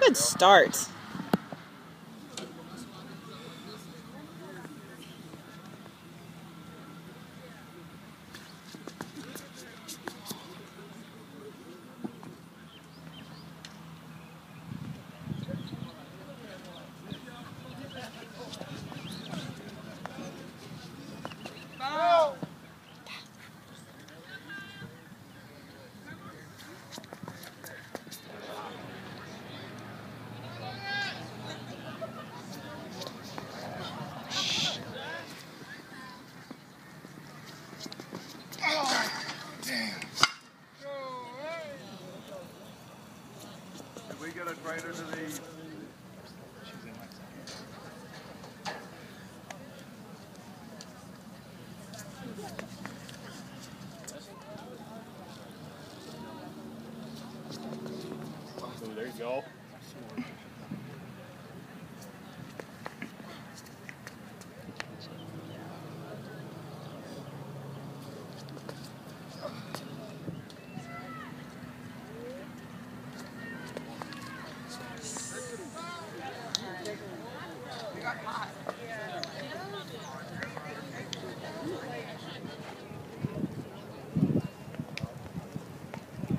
Good start. Did we get a trainer to the? Ooh, there you go.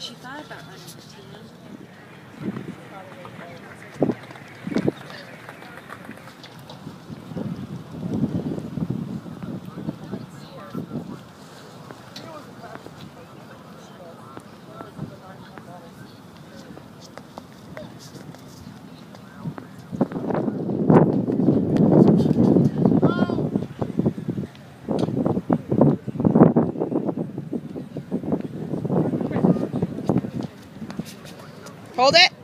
she thought about running the team. Hold it.